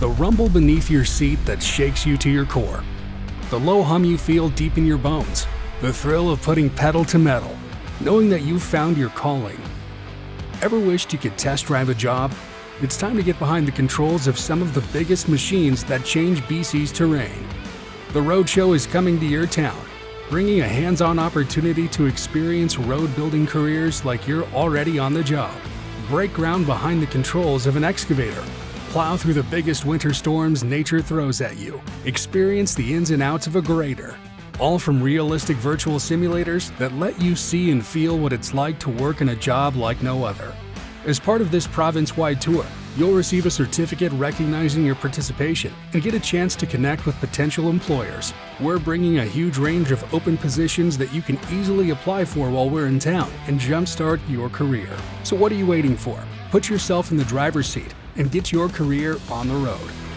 The rumble beneath your seat that shakes you to your core. The low hum you feel deep in your bones. The thrill of putting pedal to metal, knowing that you've found your calling. Ever wished you could test drive a job? It's time to get behind the controls of some of the biggest machines that change BC's terrain. The Roadshow is coming to your town, bringing a hands-on opportunity to experience road building careers like you're already on the job. Break ground behind the controls of an excavator. Plow through the biggest winter storms nature throws at you. Experience the ins and outs of a grader. All from realistic virtual simulators that let you see and feel what it's like to work in a job like no other. As part of this province-wide tour, you'll receive a certificate recognizing your participation and get a chance to connect with potential employers. We're bringing a huge range of open positions that you can easily apply for while we're in town and jumpstart your career. So what are you waiting for? Put yourself in the driver's seat and get your career on the road.